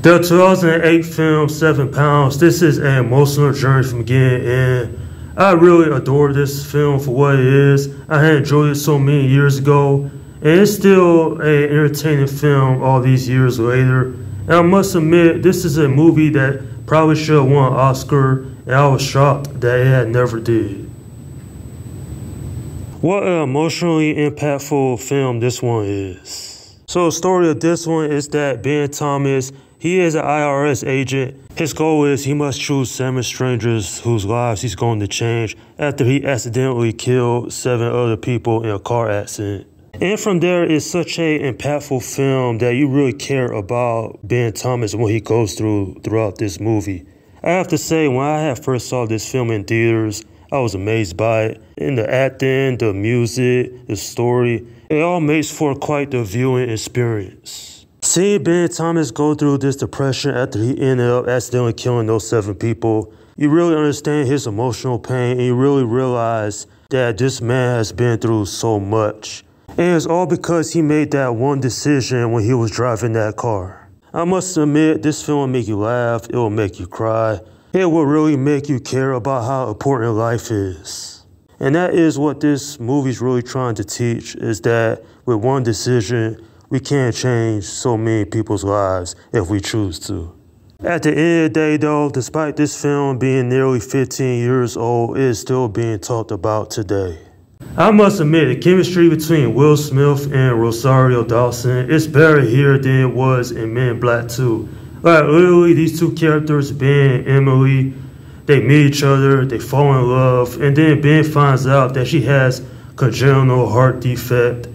The 2008 film Seven Pounds, this is an emotional journey from beginning to. I really adore this film for what it is. I had enjoyed it so many years ago, and it's still an entertaining film all these years later. And I must admit, this is a movie that probably should have won an Oscar, and I was shocked that it had never did. What an emotionally impactful film this one is. So the story of this one is that Ben Thomas, he is an IRS agent. His goal is he must choose seven strangers whose lives he's going to change after he accidentally killed seven other people in a car accident. And from there, it's such a impactful film that you really care about Ben Thomas and what he goes through throughout this movie. I have to say, when I first saw this film in theaters, I was amazed by it. In the acting, the music, the story, it all makes for quite the viewing experience. Seeing Ben Thomas go through this depression after he ended up accidentally killing those seven people, you really understand his emotional pain and you really realize that this man has been through so much. And it's all because he made that one decision when he was driving that car. I must admit, this film will make you laugh, it will make you cry, it will really make you care about how important life is. And that is what this movie's really trying to teach is that with one decision, we can't change so many people's lives if we choose to. At the end of the day, though, despite this film being nearly 15 years old, it is still being talked about today. I must admit, the chemistry between Will Smith and Rosario Dawson is better here than it was in Men in Black 2. Like literally, these two characters, Ben and Emily, they meet each other, they fall in love, and then Ben finds out that she has congenital heart defect,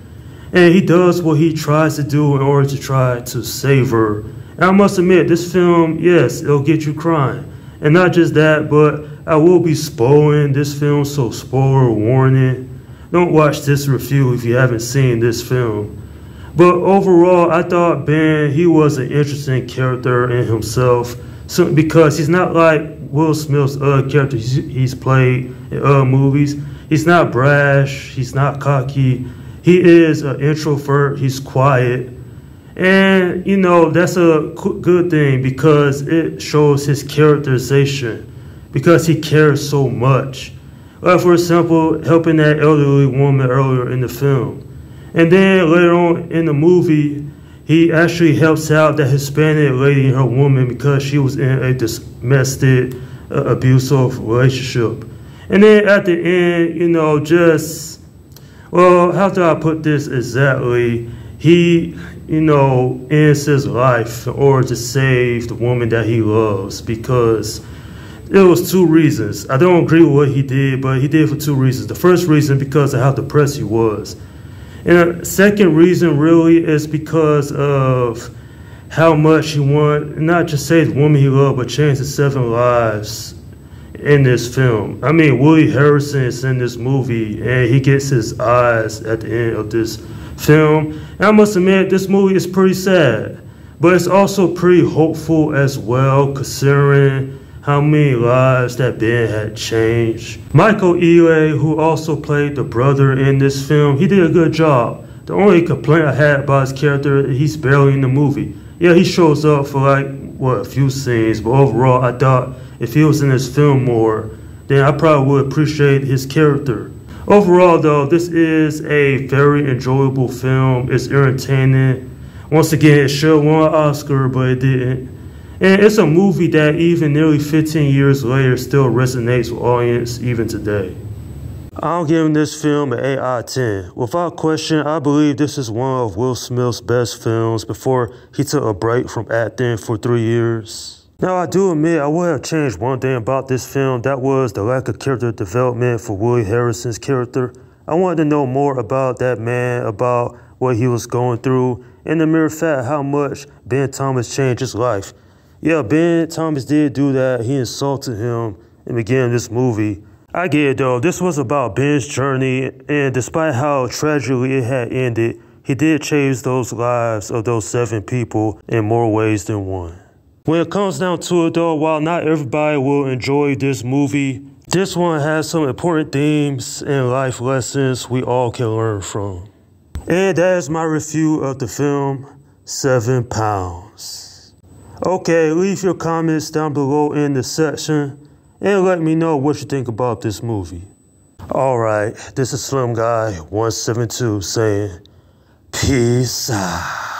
and he does what he tries to do in order to try to save her. And I must admit, this film, yes, it'll get you crying, and not just that, but I will be spoiling this film, so spoiler warning. Don't watch this review if you haven't seen this film. But overall, I thought Ben, he was an interesting character in himself. So, because he's not like Will Smith's other characters he's played in other movies. He's not brash, he's not cocky. He is an introvert, he's quiet. And, you know, that's a good thing because it shows his characterization because he cares so much. Like, for example, helping that elderly woman earlier in the film. And then later on in the movie, he actually helps out that Hispanic lady and her woman because she was in a domestic uh, abusive relationship. And then at the end, you know, just, well, how do I put this exactly? He, you know, ends his life in order to save the woman that he loves because there was two reasons. I don't agree with what he did, but he did for two reasons. The first reason because of how depressed he was. And the second reason really is because of how much he wanted not just save the woman he loved, but change the seven lives in this film. I mean, Woody Harrelson is in this movie, and he gets his eyes at the end of this film. And I must admit, this movie is pretty sad, but it's also pretty hopeful as well, considering how many lives that Ben had changed. Michael Ealy, who also played the brother in this film, he did a good job. The only complaint I had about his character, he's barely in the movie. Yeah, he shows up for like, what, a few scenes, but overall, I thought if he was in this film more, then I probably would appreciate his character. Overall, though, this is a very enjoyable film. It's entertaining. Once again, it should won an Oscar, but it didn't. And it's a movie that even nearly 15 years later still resonates with audience even today. I'm giving this film an 8 out of 10. Without question, I believe this is one of Will Smith's best films before he took a break from acting for three years. Now, I do admit I would have changed one thing about this film. That was the lack of character development for Woody Harrelson's character. I wanted to know more about that man, about what he was going through, and the mere fact how much Ben Thomas changed his life. Yeah, Ben Thomas did do that. He insulted him in the beginning of this movie. I get it though. This was about Ben's journey, and despite how tragically it had ended, he did change those lives of those seven people in more ways than one. When it comes down to it though, while not everybody will enjoy this movie, this one has some important themes and life lessons we all can learn from. And that is my review of the film, Seven Pounds. Okay, leave your comments down below in the section and let me know what you think about this movie. Alright, this is Slim Guy 172 saying, Peace out.